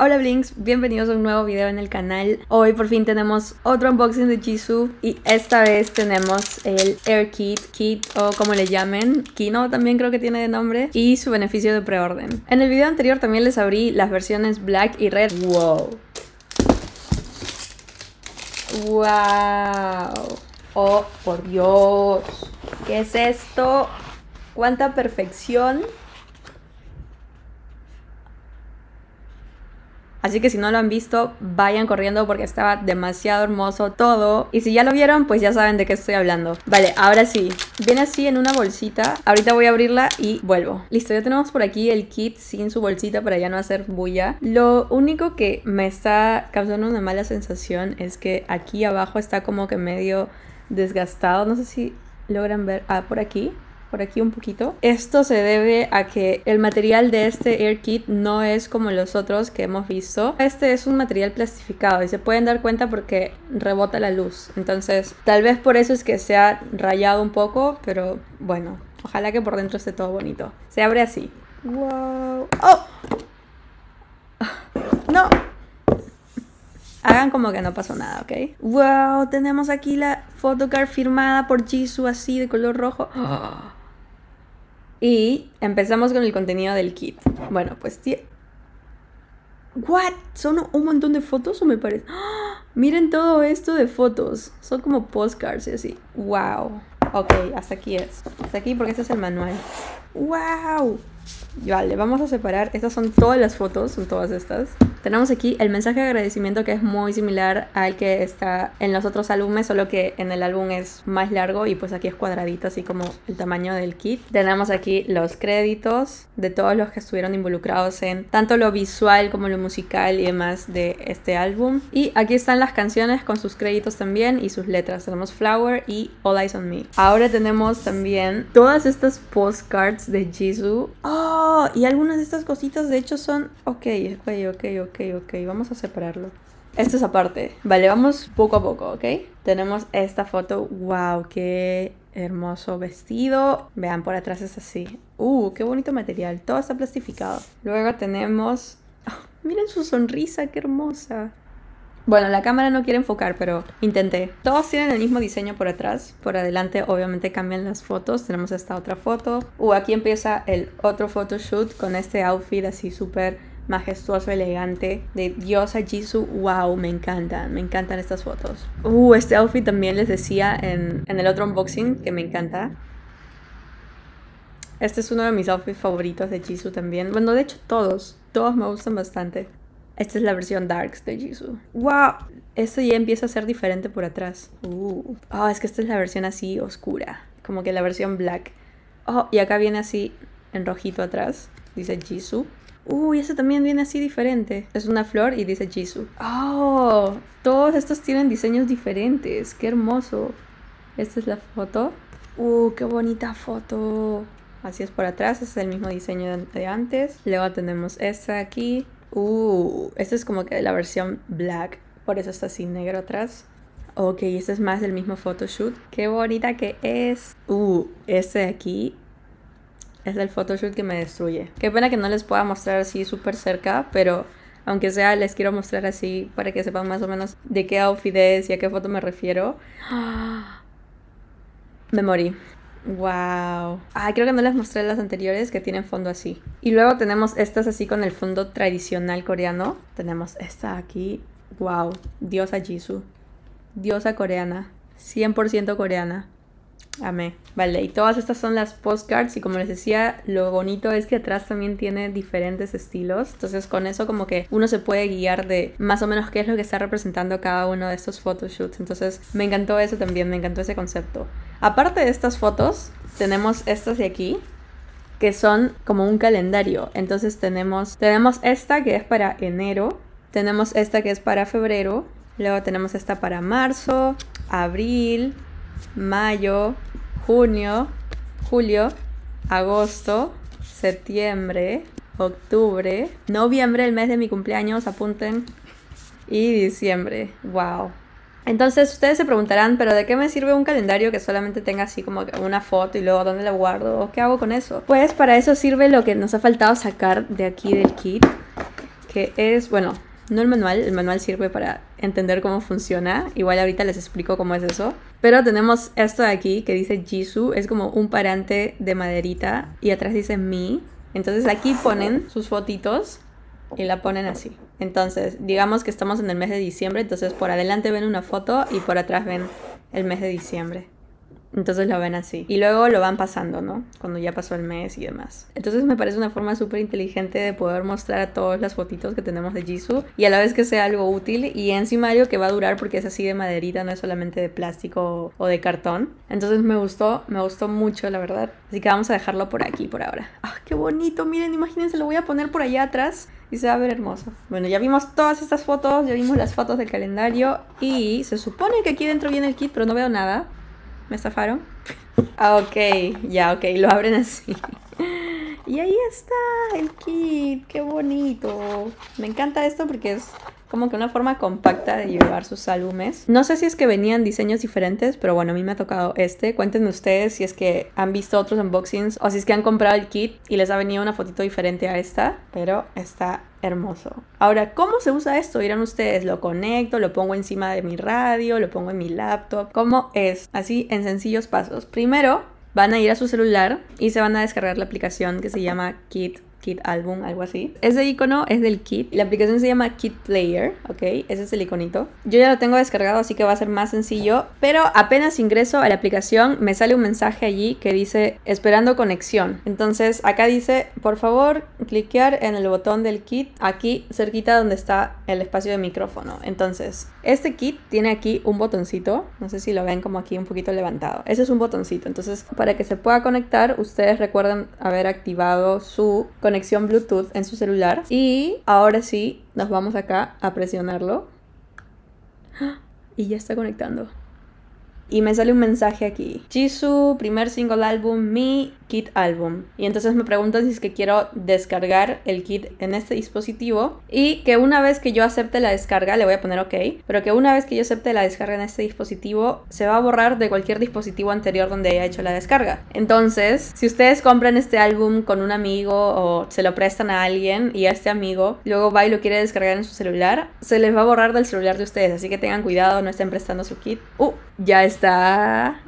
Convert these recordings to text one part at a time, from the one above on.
Hola Blinks, bienvenidos a un nuevo video en el canal. Hoy por fin tenemos otro unboxing de Jisoo y esta vez tenemos el Air Kit, Kit o como le llamen, Kino también creo que tiene de nombre y su beneficio de preorden. En el video anterior también les abrí las versiones Black y Red. ¡Wow! ¡Wow! ¡Oh, por Dios! ¿Qué es esto? ¡Cuánta perfección! Así que si no lo han visto, vayan corriendo porque estaba demasiado hermoso todo. Y si ya lo vieron, pues ya saben de qué estoy hablando. Vale, ahora sí. Viene así en una bolsita. Ahorita voy a abrirla y vuelvo. Listo, ya tenemos por aquí el kit sin su bolsita para ya no hacer bulla. Lo único que me está causando una mala sensación es que aquí abajo está como que medio desgastado. No sé si logran ver. Ah, por aquí por aquí un poquito. Esto se debe a que el material de este Air Kit no es como los otros que hemos visto. Este es un material plastificado y se pueden dar cuenta porque rebota la luz. Entonces, tal vez por eso es que se ha rayado un poco, pero bueno, ojalá que por dentro esté todo bonito. Se abre así. ¡Wow! ¡Oh! ¡No! Hagan como que no pasó nada, ¿ok? ¡Wow! Tenemos aquí la photocard firmada por Jisoo así de color rojo. ¡Oh! Y empezamos con el contenido del kit. Bueno, pues... ¿What? ¿Son un montón de fotos o me parece? ¡Ah! Miren todo esto de fotos. Son como postcards y así. ¡Wow! Ok, hasta aquí es. Hasta aquí porque este es el manual. ¡Wow! Vale, vamos a separar. Estas son todas las fotos, son todas estas. Tenemos aquí el mensaje de agradecimiento que es muy similar al que está en los otros álbumes, solo que en el álbum es más largo y pues aquí es cuadradito, así como el tamaño del kit. Tenemos aquí los créditos de todos los que estuvieron involucrados en tanto lo visual como lo musical y demás de este álbum. Y aquí están las canciones con sus créditos también y sus letras. Tenemos Flower y All Eyes on Me. Ahora tenemos también todas estas postcards de Jisoo. ¡Oh! Y algunas de estas cositas de hecho son... Ok, ok, ok, ok ok, vamos a separarlo. Esto es aparte. Vale, vamos poco a poco, ¿ok? Tenemos esta foto. ¡Wow! ¡Qué hermoso vestido! Vean, por atrás es así. ¡Uh! ¡Qué bonito material! Todo está plastificado. Luego tenemos... ¡ah! miren su sonrisa, qué hermosa. Bueno, la cámara no quiere enfocar, pero intenté. Todos tienen el mismo diseño por atrás. Por adelante, obviamente, cambian las fotos. Tenemos esta otra foto. Uh, aquí empieza el otro photoshoot con este outfit así súper majestuoso, elegante, de diosa Jisoo. Wow, me encantan, me encantan estas fotos. Uh, este outfit también les decía en, en el otro unboxing que me encanta. Este es uno de mis outfits favoritos de Jisoo también. Bueno, de hecho todos, todos me gustan bastante. Esta es la versión Darks de Jisoo. ¡Wow! Esto ya empieza a ser diferente por atrás. Uh. Oh, es que esta es la versión así oscura. Como que la versión black. Oh, y acá viene así en rojito atrás. Dice Jisoo. Uy, ese también viene así diferente. Es una flor y dice Jisoo. Oh, todos estos tienen diseños diferentes. Qué hermoso. Esta es la foto. Uh, qué bonita foto. Así es por atrás, es el mismo diseño de antes. Luego tenemos esta aquí. Uh, esta es como que la versión black. Por eso está así negro atrás. Ok, este es más del mismo photoshoot. Qué bonita que es. Uh, este de aquí es el photoshoot que me destruye. Qué pena que no les pueda mostrar así súper cerca, pero aunque sea les quiero mostrar así para que sepan más o menos de qué outfit es y a qué foto me refiero. Me morí. Wow. Ah, creo que no les mostré las anteriores que tienen fondo así. Y luego tenemos estas así con el fondo tradicional coreano. Tenemos esta aquí. Wow. Diosa Jisoo. Diosa coreana. 100% coreana. Amé. Vale, y todas estas son las postcards y como les decía, lo bonito es que atrás también tiene diferentes estilos. Entonces con eso como que uno se puede guiar de más o menos qué es lo que está representando cada uno de estos photoshoots. Entonces me encantó eso también, me encantó ese concepto. Aparte de estas fotos, tenemos estas de aquí que son como un calendario. Entonces tenemos, tenemos esta que es para enero, tenemos esta que es para febrero, luego tenemos esta para marzo, abril, mayo, junio, julio, agosto, septiembre, octubre, noviembre, el mes de mi cumpleaños, apunten, y diciembre. ¡Wow! Entonces ustedes se preguntarán, pero ¿de qué me sirve un calendario que solamente tenga así como una foto y luego dónde lo guardo? ¿O qué hago con eso? Pues para eso sirve lo que nos ha faltado sacar de aquí del kit. que es, bueno, no el manual, el manual sirve para entender cómo funciona. Igual ahorita les explico cómo es eso. Pero tenemos esto de aquí que dice Jisoo, es como un parante de maderita y atrás dice Mi. Entonces aquí ponen sus fotitos y la ponen así. Entonces, digamos que estamos en el mes de diciembre, entonces por adelante ven una foto y por atrás ven el mes de diciembre. Entonces lo ven así. Y luego lo van pasando, ¿no? Cuando ya pasó el mes y demás. Entonces me parece una forma súper inteligente de poder mostrar a todas las fotitos que tenemos de Jisoo. Y a la vez que sea algo útil y encima que va a durar porque es así de maderita, no es solamente de plástico o de cartón. Entonces me gustó, me gustó mucho, la verdad. Así que vamos a dejarlo por aquí por ahora. ¡Ah, qué bonito! Miren, imagínense, lo voy a poner por allá atrás y se va a ver hermoso. Bueno, ya vimos todas estas fotos, ya vimos las fotos del calendario y se supone que aquí dentro viene el kit, pero no veo nada. ¿Me estafaron? Ah, ok, ya, ok, lo abren así. Y ahí está el kit, qué bonito. Me encanta esto porque es como que una forma compacta de llevar sus álbumes. No sé si es que venían diseños diferentes, pero bueno, a mí me ha tocado este. Cuéntenme ustedes si es que han visto otros unboxings o si es que han comprado el kit y les ha venido una fotito diferente a esta, pero está hermoso. Ahora, ¿cómo se usa esto? Dirán ustedes, lo conecto, lo pongo encima de mi radio, lo pongo en mi laptop. ¿Cómo es? Así en sencillos pasos. Primero, van a ir a su celular y se van a descargar la aplicación que se llama Kit Kit Album, algo así. Ese icono es del kit. La aplicación se llama Kit Player, ¿ok? Ese es el iconito. Yo ya lo tengo descargado, así que va a ser más sencillo. Pero apenas ingreso a la aplicación, me sale un mensaje allí que dice esperando conexión. Entonces acá dice, por favor, cliquear en el botón del kit aquí cerquita donde está el espacio de micrófono. Entonces, este kit tiene aquí un botoncito. No sé si lo ven como aquí un poquito levantado. Ese es un botoncito. Entonces, para que se pueda conectar, ustedes recuerdan haber activado su conexión Bluetooth en su celular. Y ahora sí, nos vamos acá a presionarlo. Y ya está conectando. Y me sale un mensaje aquí. Jisoo, primer single álbum, mi kit álbum. Y entonces me preguntan si es que quiero descargar el kit en este dispositivo. Y que una vez que yo acepte la descarga, le voy a poner OK. Pero que una vez que yo acepte la descarga en este dispositivo, se va a borrar de cualquier dispositivo anterior donde haya hecho la descarga. Entonces, si ustedes compran este álbum con un amigo o se lo prestan a alguien y a este amigo luego va y lo quiere descargar en su celular, se les va a borrar del celular de ustedes. Así que tengan cuidado, no estén prestando su kit. Uh, ya está.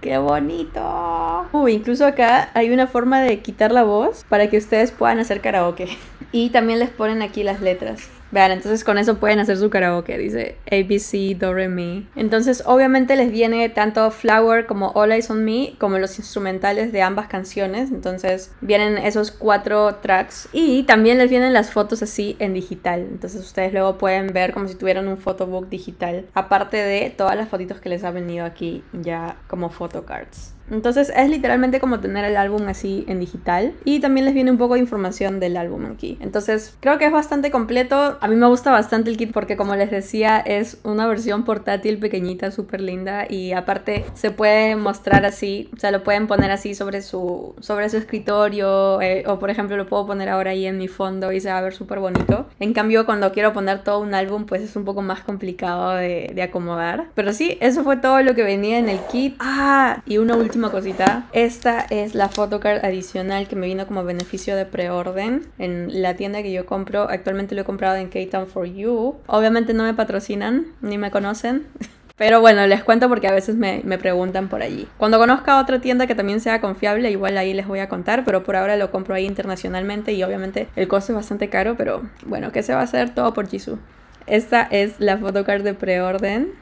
¡Qué bonito! Uy, incluso acá hay una forma de quitar la voz para que ustedes puedan hacer karaoke. Y también les ponen aquí las letras. Vean, entonces con eso pueden hacer su karaoke, dice ABC, Do, Re, Mi. Entonces obviamente les viene tanto Flower como All Eyes on Me como los instrumentales de ambas canciones. Entonces vienen esos cuatro tracks y también les vienen las fotos así en digital. Entonces ustedes luego pueden ver como si tuvieran un photobook digital. Aparte de todas las fotitos que les ha venido aquí ya como photocards. Entonces es literalmente como tener el álbum así en digital. Y también les viene un poco de información del álbum aquí. Entonces creo que es bastante completo. A mí me gusta bastante el kit porque como les decía es una versión portátil pequeñita, súper linda. Y aparte se puede mostrar así. O sea, lo pueden poner así sobre su, sobre su escritorio. Eh, o por ejemplo lo puedo poner ahora ahí en mi fondo y se va a ver súper bonito. En cambio cuando quiero poner todo un álbum pues es un poco más complicado de, de acomodar. Pero sí, eso fue todo lo que venía en el kit. Ah, y una última cosita. Esta es la photocard adicional que me vino como beneficio de preorden en la tienda que yo compro. Actualmente lo he comprado en K-Town for You. Obviamente no me patrocinan ni me conocen. Pero bueno, les cuento porque a veces me, me, preguntan por allí. Cuando conozca otra tienda que también sea confiable, igual ahí les voy a contar, pero por ahora lo compro ahí internacionalmente y obviamente el costo es bastante caro, pero bueno, ¿qué se va a hacer? Todo por Jisoo. Esta es la photocard de preorden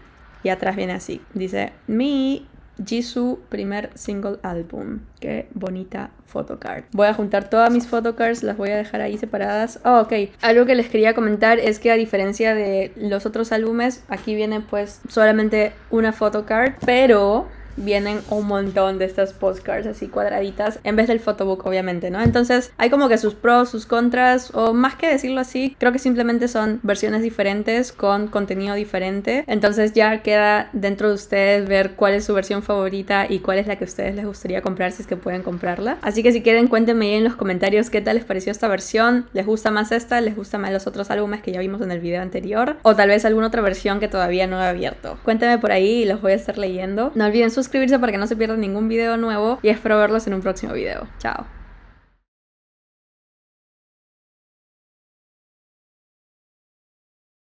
y atrás viene así. Dice, mi Jisoo primer single álbum. Qué bonita photocard. Voy a juntar todas mis photocards, las voy a dejar ahí separadas. Oh, ok. Algo que les quería comentar es que a diferencia de los otros álbumes, aquí viene pues solamente una photocard, pero vienen un montón de estas postcards así cuadraditas en vez del photobook obviamente, ¿no? Entonces hay como que sus pros, sus contras o más que decirlo así, creo que simplemente son versiones diferentes con contenido diferente. Entonces ya queda dentro de ustedes ver cuál es su versión favorita y cuál es la que a ustedes les gustaría comprar si es que pueden comprarla. Así que si quieren cuéntenme ahí en los comentarios qué tal les pareció esta versión, les gusta más esta, les gusta más los otros álbumes que ya vimos en el video anterior o tal vez alguna otra versión que todavía no he abierto. Cuéntenme por ahí y los voy a estar leyendo. No olviden suscribirse para que no se pierdan ningún video nuevo y espero verlos en un próximo video. Chao.